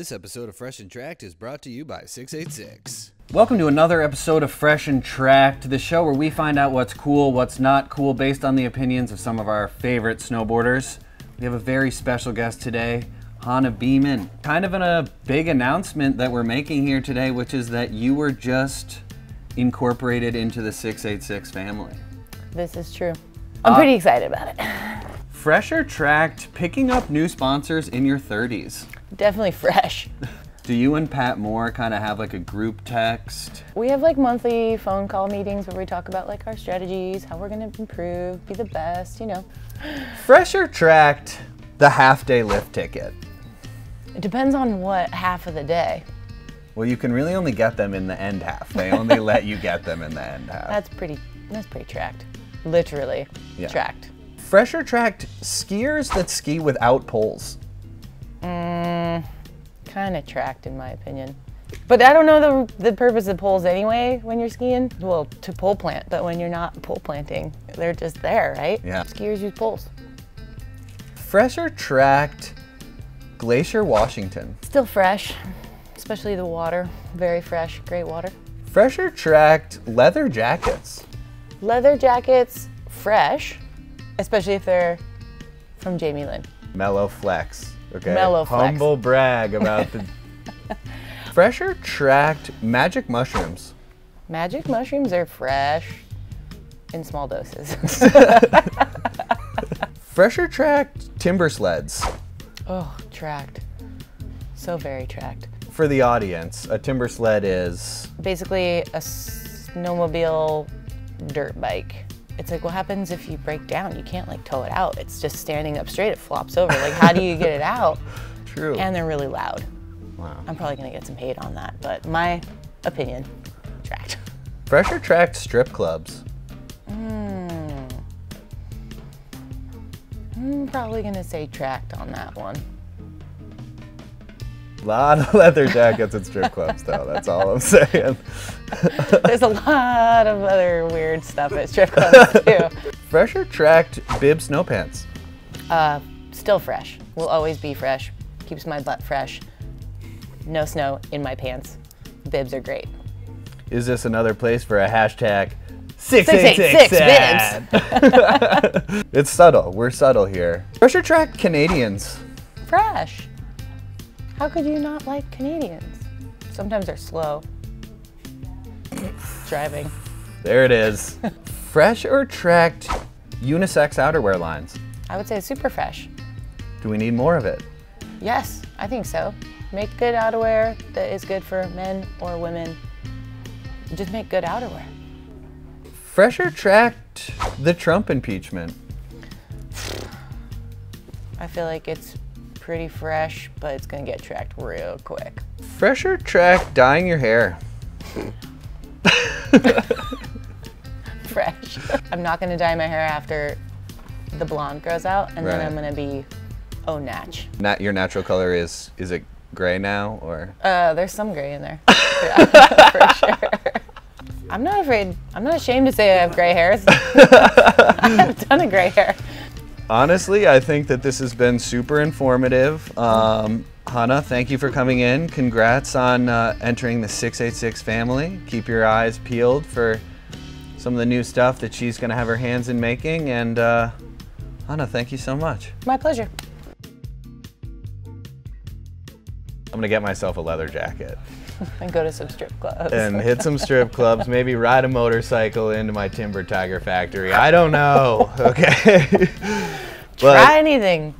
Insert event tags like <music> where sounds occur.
This episode of Fresh and Tracked is brought to you by 686. Welcome to another episode of Fresh and Tracked, the show where we find out what's cool, what's not cool, based on the opinions of some of our favorite snowboarders. We have a very special guest today, Hana Beaman. Kind of in a big announcement that we're making here today, which is that you were just incorporated into the 686 family. This is true. I'm uh, pretty excited about it. Fresh or Tracked, picking up new sponsors in your 30s. Definitely <laughs> fresh. Do you and Pat Moore kind of have like a group text? We have like monthly phone call meetings where we talk about like our strategies, how we're gonna improve, be the best, you know. <gasps> Fresher Tracked, the half day lift ticket. It depends on what half of the day. Well, you can really only get them in the end half. They only <laughs> let you get them in the end half. That's pretty that's pretty tracked. Literally Yeah. tracked. Fresher Tracked, skiers that ski without poles. Mm, Kind of tracked in my opinion. But I don't know the, the purpose of poles anyway when you're skiing. Well, to pole plant, but when you're not pole planting, they're just there, right? Yeah. Skiers use poles. Fresher Tracked, Glacier Washington. Still fresh, especially the water. Very fresh, great water. Fresher Tracked, leather jackets. Leather jackets, fresh, especially if they're from Jamie Lynn. Mellow Flex. Okay. Mellow Flex. Humble brag about the. <laughs> fresher Tracked, magic mushrooms. Magic mushrooms are fresh in small doses. <laughs> fresher Tracked, timber sleds. oh, tracked. So very tracked. For the audience, a timber sled is Basically, a snowmobile dirt bike. It's like, what happens if you break down? You can't like tow it out. It's just standing up straight. It flops over. Like, how do you get it out? <laughs> true. And they're really loud. wow. I'm probably gonna get some hate on that, but my opinion, tracked. Fresh or Tracked, strip clubs. I'm probably gonna say tracked on that one. Lot of leather jackets at strip clubs, though. That's all I'm saying. <laughs> There's a lot of other weird stuff at strip clubs too. Fresh or Tracked, bib snow pants. Uh, still fresh. Will always be fresh. Keeps my butt fresh. No snow in my pants. Bibs are great. Is this another place for a hashtag? 686 sad? <laughs> it's subtle. We're subtle here. Fresh or Tracked, Canadians. Fresh. How could you not like Canadians? Sometimes they're slow. Driving. There it is. Fresh or Tracked, unisex outerwear lines. I would say super fresh. Do we need more of it? Yes, I think so. Make good outerwear that is good for men or women. Just make good outerwear. Fresh or Tracked, the Trump impeachment. I feel like it's pretty fresh, but it's gonna get tracked real quick. Fresher track dyeing your hair. Fresh. I'm not gonna dye my hair after the blonde grows out, and then I'm gonna be oh natch. Nat, your natural color is is it gray now or? Uh, there's some gray in there. <laughs> For sure. I'm not afraid. I'm not ashamed to say I have gray hairs. <laughs> I have a ton of gray hair. Honestly, I think that this has been super informative. Um, Hana, thank you for coming in. Congrats on uh, entering the 686 family. Keep your eyes peeled for some of the new stuff that she's going to have her hands in making. And uh, Hana, thank you so much. My pleasure. I'm going to get myself a leather jacket <laughs> And go to some strip clubs. and <laughs> hit some strip clubs, maybe ride a motorcycle into my Timber Tiger factory. I don't know. <laughs> Okay. but Try anything.